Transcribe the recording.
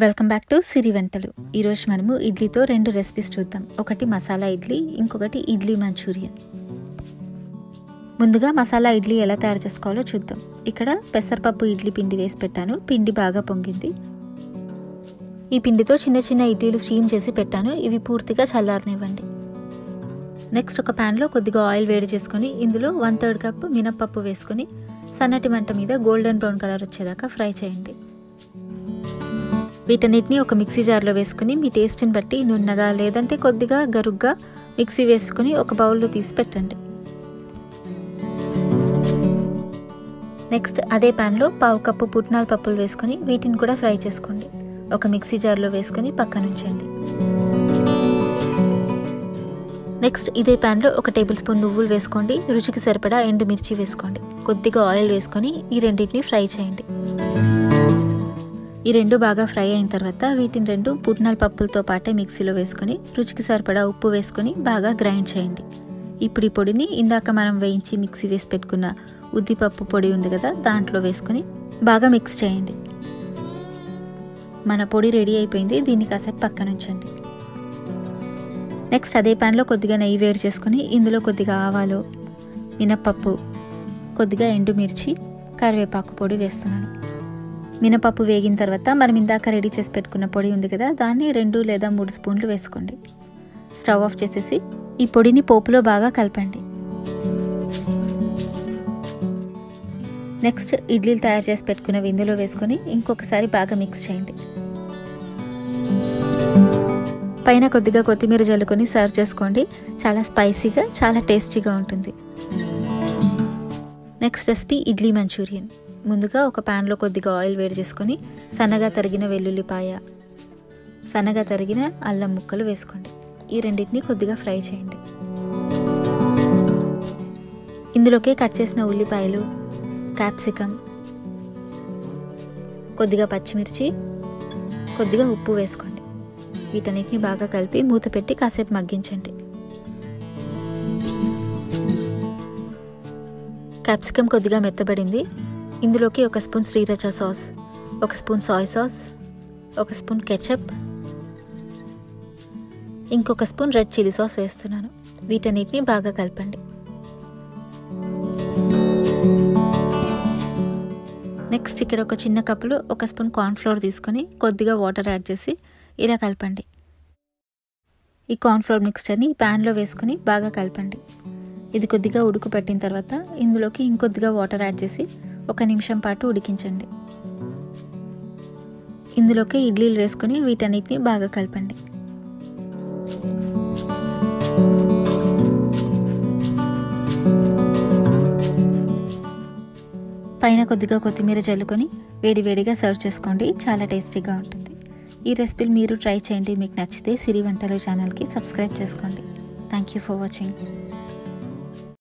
Welcome back to Siri Vantalu. ఈరోజు మనము ఇడ్లీతో రెండు రెసిపీస్ చూద్దాం. ఒకటి మసాలా ఇడ్లీ ఇంకొకటి ఇడ్లీ మంచూరియన్ ముందుగా మసాలా ఇడ్లీ ఎలా తయారు చేసుకోవాలో చూద్దాం. ఇక్కడ పెసరపప్పు ఇడ్లీ పిండి వేసి పెట్టాను. పిండి బాగా పొంగింది. ఈ పిండితో చిన్న చిన్న ఇడ్లీలు స్టీమ్ చేసి పెట్టాను. ఇవి పూర్తిగా చల్లారనివ్వండి. నెక్స్ట్ ఒక ప్యాన్లో కొద్దిగా ఆయిల్ వేడి చేసుకొని ఇందులో వన్ థర్డ్ కప్ మినప్పప్పు వేసుకొని సన్నటి మంట మీద గోల్డెన్ బ్రౌన్ కలర్ వచ్చేదాకా ఫ్రై చేయండి. వీటన్నిటిని ఒక మిక్సీ జార్లో వేసుకుని మీ టేస్ట్ని బట్టి నున్నగా లేదంటే కొద్దిగా గరుగ్గా మిక్సీ వేసుకుని ఒక బౌల్లో తీసి పెట్టండి. నెక్స్ట్ అదే ప్యాన్లో పావు కప్పు పుట్నాల పప్పులు వేసుకొని వీటిని కూడా ఫ్రై చేసుకోండి. ఒక మిక్సీ జార్లో వేసుకొని పక్కన ఉంచండి. నెక్స్ట్ ఇదే ప్యాన్లో ఒక టేబుల్ స్పూన్ నువ్వులు వేసుకోండి. రుచికి సరిపడా ఎండుమిర్చి వేసుకోండి. కొద్దిగా ఆయిల్ వేసుకొని ఈ రెండింటిని ఫ్రై చేయండి. ఈ రెండు బాగా ఫ్రై అయిన తర్వాత వీటిని రెండు పుట్నాల పప్పులతో పాటే మిక్సీలో వేసుకొని రుచికి సరిపడా ఉప్పు వేసుకొని బాగా గ్రైండ్ చేయండి. ఇప్పుడు ఈ పొడిని ఇందాక మనం వేయించి మిక్సీ వేసి పెట్టుకున్న ఉద్దిపప్పు పొడి ఉంది కదా దాంట్లో వేసుకొని బాగా మిక్స్ చేయండి. మన పొడి రెడీ అయిపోయింది దీన్ని కాసేపు పక్కన ఉంచండి. నెక్స్ట్ అదే ప్యాన్లో కొద్దిగా నెయ్యి వేడి చేసుకొని ఇందులో కొద్దిగా ఆవాలు మినప్పప్పు కొద్దిగా ఎండుమిర్చి కరివేపాకు పొడి వేస్తున్నాను. మినపప్పు వేగిన తర్వాత మనం ఇందాక రెడీ చేసి పెట్టుకున్న పొడి ఉంది కదా దాన్ని రెండు లేదా మూడు స్పూన్లు వేసుకోండి. స్టవ్ ఆఫ్ చేసేసి ఈ పొడిని పోపులో బాగా కలపండి. నెక్స్ట్ ఇడ్లీలు తయారు చేసి పెట్టుకున్న ఇందులో వేసుకొని ఇంకొకసారి బాగా మిక్స్ చేయండి. పైన కొద్దిగా కొత్తిమీర జల్లుకొని సర్వ్ చేసుకోండి. చాలా స్పైసీగా చాలా టేస్టీగా ఉంటుంది. Next recipe idli Manchurian. ముందుగా ఒక ప్యాన్లో కొద్దిగా ఆయిల్ వేడి చేసుకొని సన్నగా తరిగిన వెల్లుల్లిపాయ సన్నగా తరిగిన అల్లం ముక్కలు వేసుకోండి. ఈ రెండింటిని కొద్దిగా ఫ్రై చేయండి. ఇందులోకే కట్ చేసిన ఉల్లిపాయలు క్యాప్సికమ్ కొద్దిగా పచ్చిమిర్చి కొద్దిగా ఉప్పు వేసుకోండి. వీటన్నిటిని బాగా కలిపి మూత పెట్టి కాసేపు మగ్గించండి. క్యాప్సికమ్ కొద్దిగా మెత్తబడింది. ఇందులోకి ఒక స్పూన్ శ్రీరచ సాస్ ఒక స్పూన్ సాయ్ సాస్ ఒక స్పూన్ కెచప్ ఇంకొక స్పూన్ రెడ్ చిల్లీ సాస్ వేస్తున్నాను. వీటన్నిటిని బాగా కలపండి. నెక్స్ట్ ఇక్కడ ఒక చిన్న కప్పులో ఒక స్పూన్ కార్న్ఫ్లోర్ తీసుకొని కొద్దిగా వాటర్ యాడ్ చేసి ఇలా కలపండి. ఈ కార్న్ఫ్లోర్ మిక్స్చర్ని ప్యాన్లో వేసుకొని బాగా కలపండి. ఇది కొద్దిగా ఉడుకు పెట్టిన తర్వాత ఇందులోకి ఇంకొద్దిగా వాటర్ యాడ్ చేసి ఒక నిమిషం పాటు ఉడికించండి. ఇందులోకి ఇడ్లీలు వేసుకుని వీటన్నిటిని బాగా కలపండి. పైన కొద్దిగా కొత్తిమీర జల్లుకొని వేడివేడిగా సర్వ్ చేసుకోండి. చాలా టేస్టీగా ఉంటుంది. ఈ రెసిపీలు మీరు ట్రై చేయండి. మీకు నచ్చితే సిరి వంటలు ఛానల్కి సబ్స్క్రైబ్ చేసుకోండి. Thank you for watching